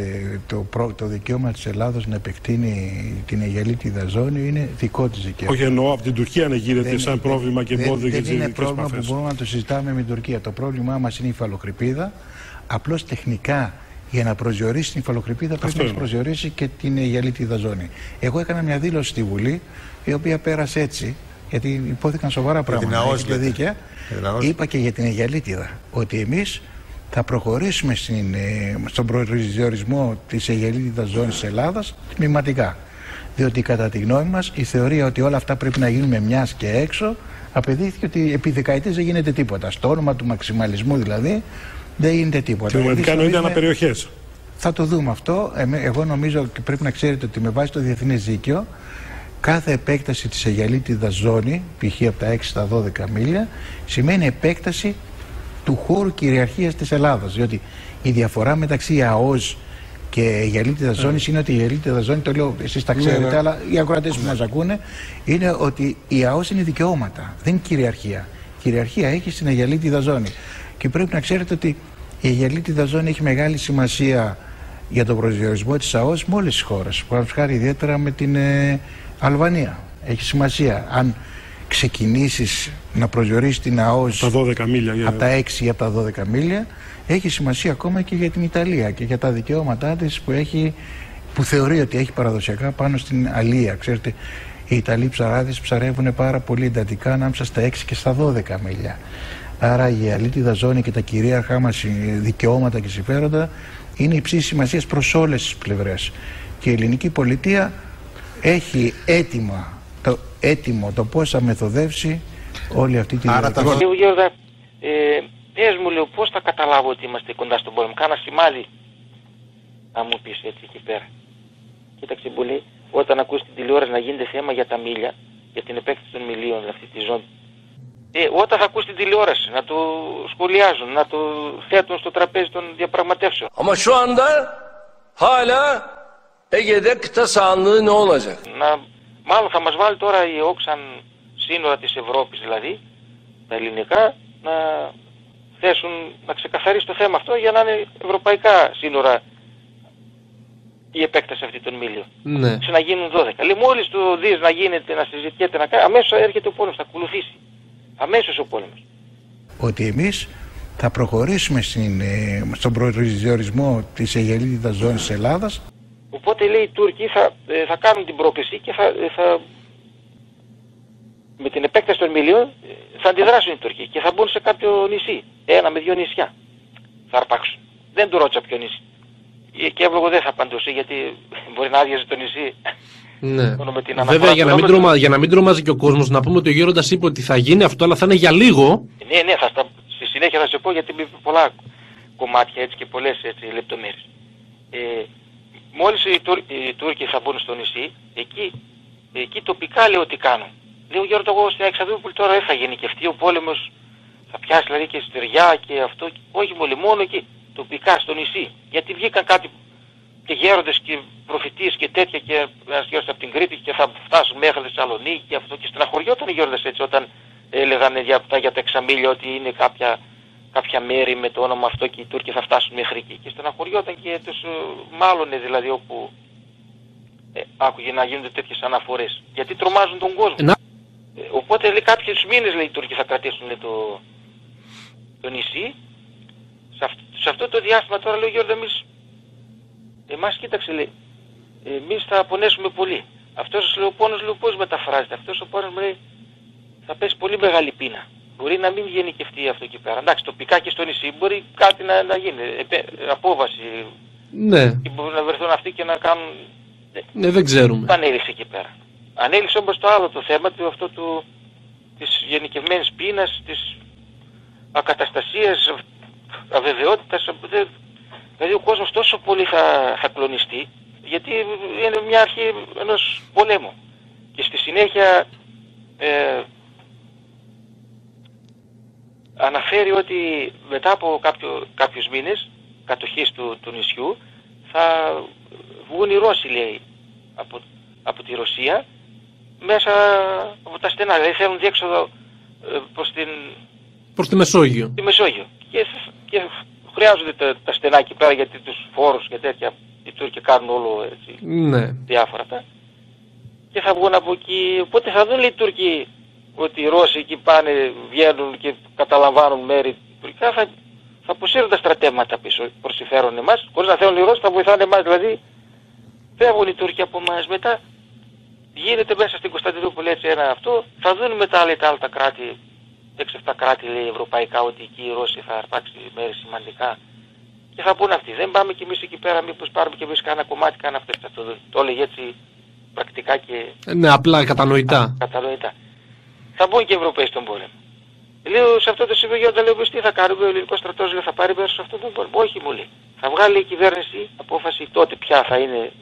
Ε, το, προ, το δικαίωμα της Ελλάδος να επεκτείνει την Αιγελίτιδα ζώνη είναι δικό της δικαίωμα. Όχι εννοώ από την Τουρκία να γίνεται Δεν- σαν πρόβλημα και δεν- εμπόδιο για Δεν τις είναι ελληνικές πρόβλημα που επαφές. μπορούμε να το συζητάμε με την Τουρκία. Το πρόβλημά μας είναι η υφαλοκρηπίδα. Απλώς τεχνικά για να προσδιορίσει την υφαλοκρηπίδα πρέπει να έχει είναι. προσδιορίσει και την Αιγελίτιδα ζώνη. Εγώ έκανα μια δήλωση στη Βουλή η οποία πέρασε έτσι. Γιατί υπόθηκαν σοβαρά πράγματα. την ΑΟΣ έχετε λέτε. δίκαια. Για την ΑΟΣ. Είπα και για την Αιγελίτιδα ότι εμείς θα προχωρήσουμε στην, ε, στον προσδιορισμό της Αιγελίτιδας ζώνης της Ελλάδας τμηματικά. Διότι κατά τη γνώμη μας η θεωρία ότι όλα αυτά πρέπει να γίνουν με μιας και έξω απαιτήθηκε ότι επί δεκαετίες δεν γίνεται τίποτα. Στο όνομα του μαξιμαλισμού δηλαδή δεν γίνεται τίποτα. Κλιματικά Εμείς εννοείται νομίζουμε- αναπεριοχές. θα το δούμε αυτό. Εμέ- Εγώ νομίζω ότι πρέπει να ξέρετε ότι με βάση το διεθνές δίκαιο κάθε επέκταση της Αιγαλίτιδας ζώνη, π.χ. από τα 6 στα 12 μίλια, σημαίνει επέκταση του χώρου κυριαρχίας της Ελλάδας. Διότι η διαφορά μεταξύ ΑΟΣ και Αιγαλίτιδας ζώνης είναι ότι η Αιγαλίτιδα ζώνη, το λέω εσείς τα ξέρετε, ναι. αλλά οι ακροατές που μας ακούνε, είναι ότι η ΑΟΣ είναι δικαιώματα, δεν είναι κυριαρχία. Κυριαρχία έχει στην Αιγαλίτιδα ζώνη. Και πρέπει να ξέρετε ότι η Αιγαλίτιδα ζώνη έχει μεγάλη σημασία για τον προσδιορισμό της ΑΟΣ με όλες τις χώρες. Παραδείγματος χάρη ιδιαίτερα με την ε, Αλβανία. Έχει σημασία. Αν ξεκινήσεις να προσδιορίσεις την ΑΟΣ Τα 12 μίλια. για- από τα 6 ή από τα 12 μίλια έχει σημασία ακόμα και για την Ιταλία και για τα δικαιώματά της που, έχει, που θεωρεί ότι έχει παραδοσιακά πάνω στην Αλία. Ξέρετε, οι Ιταλοί ψαράδες ψαρεύουν πάρα πολύ εντατικά ανάμεσα στα 6 και στα 12 μίλια. Άρα η αλήτιδα ζώνη και τα κυρίαρχά μας δικαιώματα και συμφέροντα είναι υψής σημασίας προς όλες τις πλευρές. Και η ελληνική πολιτεία έχει έτοιμα, το, έτοιμο το πώς θα μεθοδεύσει όλη αυτή τη Άρα διαδικασία. τα Λέω Γιώργα, ε, πες μου λέω πώς θα καταλάβω ότι είμαστε κοντά στον πόλεμο. Κάνα σημάδι να μου πεις έτσι εκεί πέρα. Κοίταξε πολύ, όταν ακούς την τηλεόραση να γίνεται θέμα για τα μίλια, για την επέκταση των μιλίων αυτή τη ζώνη. Ε, όταν θα ακούς την tηλεόραση να το σχολιάζουν, να το θέτουν στο τραπέζι των διαπραγματεύσεων. Ama şu anda hala Ege'de kıta sahanlığı ne olacak? Να, μάλλον θα μας βάλει τώρα η όξαν σύνορα της Ευρώπης δηλαδή, τα ελληνικά, να θέσουν, να ξεκαθαρίσει το θέμα αυτό για να είναι ευρωπαϊκά σύνορα η επέκταση αυτή των μίλιων. Ναι. Σε να γίνουν 12. Λέει μόλις το δεις να γίνεται, να συζητιέται, να κάνει, αμέσως έρχεται ο πόλεμος, θα ακολουθήσει. Αμέσως ο πόλεμος. ότι εμείς θα προχωρήσουμε στην, ε, στον προσδιορισμό της Αιγελίτιδας ζώνης της Ελλάδας Οπότε λέει οι Τούρκοι θα, ε, θα κάνουν την πρόκληση και θα, ε, θα με την επέκταση των μιλίων ε, θα αντιδράσουν οι Τούρκοι και θα μπουν σε κάποιο νησί. Ένα με δύο νησιά. Θα αρπάξουν. Δεν του ρώτησα ποιο νησί. Ε, Και εύλογο δεν θα απαντούσε γιατί μπορεί να άδειαζε το νησί. Ναι. Μόνο με την αναφορά Βέβαια, του για να, μην νόμου- τρομα, για να μην τρομάζει και ο κόσμος, να πούμε ότι ο Γέροντας είπε ότι θα γίνει αυτό, αλλά θα είναι για λίγο. Ναι, ναι, θα στα, στη συνέχεια θα σε πω γιατί μου είπε πολλά κομμάτια έτσι και πολλές έτσι, λεπτομέρειες. Ε, μόλις οι, Τουρ, οι Τούρκοι θα μπουν στο νησί, εκεί, εκεί τοπικά λέω τι κάνουν. Λέω Γιώργο εγώ στην Αλεξανδρούπολη τώρα δεν θα γενικευτεί ο πόλεμος, θα πιάσει δηλαδή και στεριά και αυτό, όχι μόνο, μόνο εκεί, τοπικά στο νησί. Γιατί βγήκαν κάτι και γέροντες και προφητείες και τέτοια και ένας γέρος από την Κρήτη και θα φτάσουν μέχρι Θεσσαλονίκη και αυτό και στεναχωριόταν οι γέροντες έτσι όταν έλεγαν για αυτά για τα εξαμίλια ότι είναι κάποια, κάποια μέρη με το όνομα αυτό και οι Τούρκοι θα φτάσουν μέχρι εκεί. Και στεναχωριόταν και τους ε, μάλλον δηλαδή όπου ε, άκουγε να γίνονται τέτοιες αναφορές. Γιατί τρομάζουν τον κόσμο. Ε, να- Ε, οπότε λέει κάποιους μήνες λέει οι Τούρκοι θα κρατήσουν λέει, το, το νησί. Σε, αυ- σε αυτό το διάστημα τώρα λέει ο Γιώργος εμείς εμάς κοίταξε λέει εμείς θα πονέσουμε πολύ. Αυτός λέει, ο πόνος λέει πώς μεταφράζεται. Αυτός ο πόνος μου λέει θα πέσει πολύ μεγάλη πείνα μπορεί να μην γενικευτεί αυτό εκεί πέρα εντάξει τοπικά και στο νησί μπορεί κάτι να, να γίνει επέ, απόβαση Ναι, και μπορεί να βρεθούν αυτοί και να κάνουν ε, ναι, δεν ξέρουμε. δεν ανέλησε εκεί πέρα. Ανέλησε όμως το άλλο το θέμα του αυτό του, της γενικευμένης πείνας, της ακαταστασίας, αβεβαιότητας. δεν- Δηλαδή ο κόσμος τόσο πολύ θα, θα κλονιστεί γιατί είναι μια αρχή ενός πολέμου. Και στη συνέχεια ε, αναφέρει ότι μετά από κάποιο, κάποιους μήνες κατοχής του, του νησιού θα βγουν οι Ρώσοι λέει από, από τη Ρωσία μέσα από τα στενά. Δηλαδή θέλουν διέξοδο ε, προς την, Προς τη Μεσόγειο. τη Μεσόγειο. Και, και χρειάζονται τα, τα στενά εκεί πέρα γιατί τους φόρους και τέτοια οι Τούρκοι κάνουν όλο έτσι Ναι. διάφορα αυτά. Και θα βγουν από εκεί, οπότε θα δουν οι Τούρκοι ότι οι Ρώσοι εκεί πάνε, βγαίνουν και καταλαμβάνουν μέρη τουρκικά, θα, θα αποσύρουν τα στρατεύματα πίσω προς συμφέρον εμάς, χωρίς να θέλουν οι Ρώσοι, θα βοηθάνε εμάς, δηλαδή φεύγουν οι Τούρκοι από εμάς μετά. Γίνεται μέσα στην Κωνσταντινούπολη έτσι ένα αυτό, θα δουν μετά άλλοι τα άλλα τα κράτη, 6-7 κράτη λέει ευρωπαϊκά ότι εκεί οι Ρώσοι θα αρπάξει μέρη σημαντικά και θα πούνε αυτοί. Δεν πάμε κι εμείς εκεί πέρα μήπως πάρουμε κι εμείς κάνα κομμάτι, κάνα αυτό. Θα το, το έλεγε έτσι πρακτικά και Ναι, απλά κατανοητά. κατανοητά. Θα μπουν και οι Ευρωπαίοι στον πόλεμο. Λέω σε αυτό το σημείο όταν λέω «Εμείς τι θα κάνουμε, ο ελληνικός στρατός λέει, θα πάρει μέρος σε αυτόν τον πόλεμο. Όχι μου λέει. Θα βγάλει η κυβέρνηση απόφαση τότε ποια θα είναι,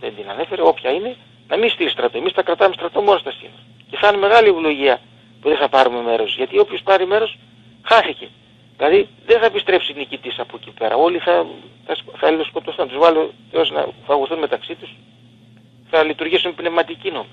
δεν την ανέφερε, όποια είναι, να μην στείλει στρατό. Εμείς θα κρατάμε στρατό μόνο στα σύνορα. Και θα είναι μεγάλη ευλογία που δεν θα πάρουμε μέρος. Γιατί όποιος πάρει μέρος χάθηκε. Δηλαδή δεν θα επιστρέψει νικητής από εκεί πέρα. Όλοι θα, θα, σκ- θα σκοτώσουν, να τους βάλω Θεός να φαγωθούν μεταξύ τους. Θα λειτουργήσουν πνευματικοί νόμοι.